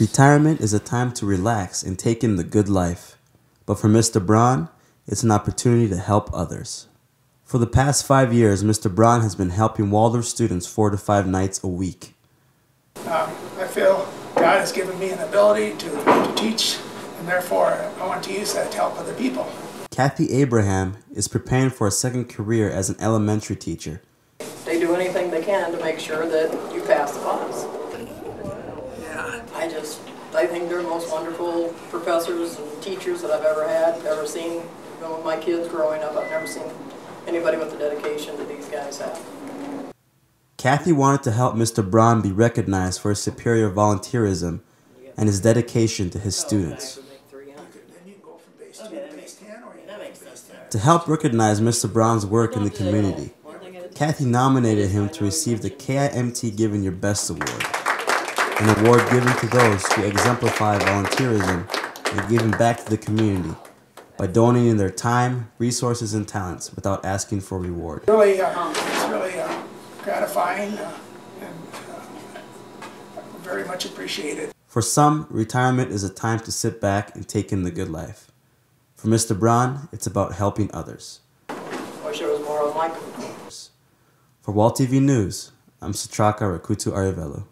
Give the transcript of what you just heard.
Retirement is a time to relax and take in the good life. But for Mr. Braun, it's an opportunity to help others. For the past five years, Mr. Braun has been helping Waldorf students four to five nights a week. Um, I feel God has given me an ability to, to teach, and therefore I want to use that to help other people. Kathy Abraham is preparing for a second career as an elementary teacher. They do anything they can to make sure that you pass the class. I just, I think they're the most wonderful professors and teachers that I've ever had, ever seen. Even with my kids growing up, I've never seen anybody with the dedication that these guys have. Kathy wanted to help Mr. Braun be recognized for his superior volunteerism and his dedication to his students. To help recognize Mr. Braun's work in the community, Kathy nominated him to receive the KIMT Giving Your Best Award, an award given to those who exemplify volunteerism and giving back to the community by donating their time, resources, and talents without asking for reward. Really, uh, it's really uh, gratifying uh, and uh, very much appreciated. For some, retirement is a time to sit back and take in the good life. For Mr. Braun, it's about helping others. Wish there was more of my For Wall TV News, I'm Sitraka Rakotoarivelo.